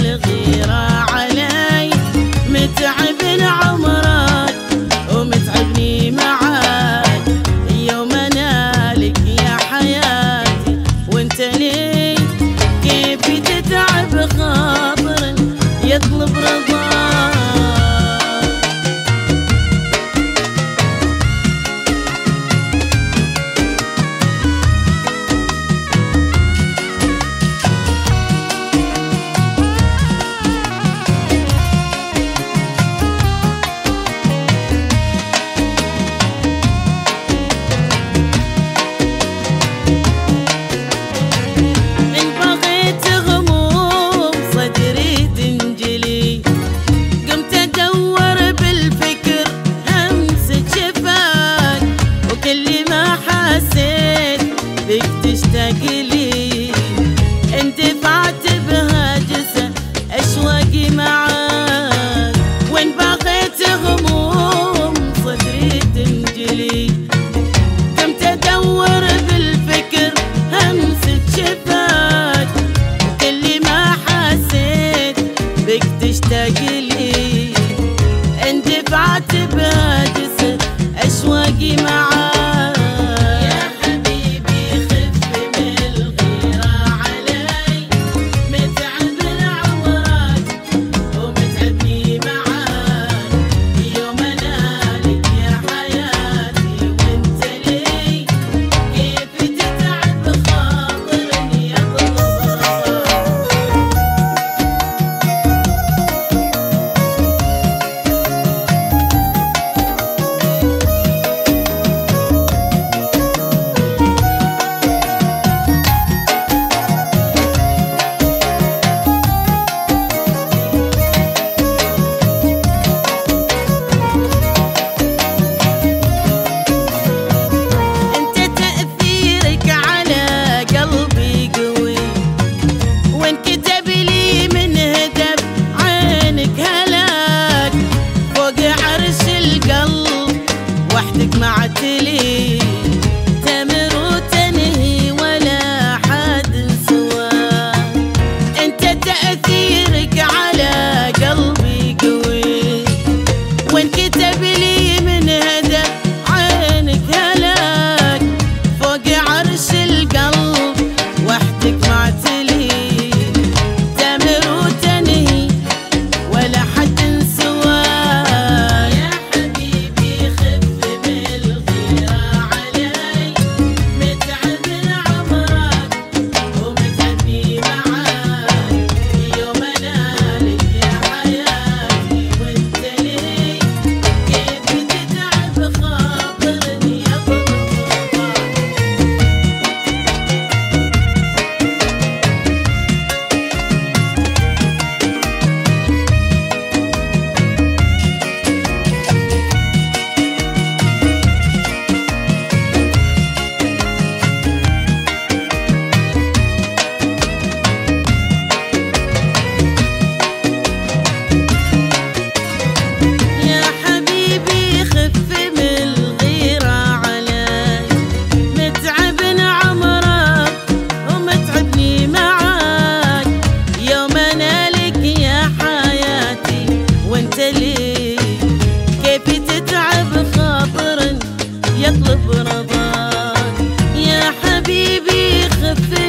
الغيرة علي متعب عمره حسيت بك تشتاق لي. انت بعت بهجسة اشواقي معاك. the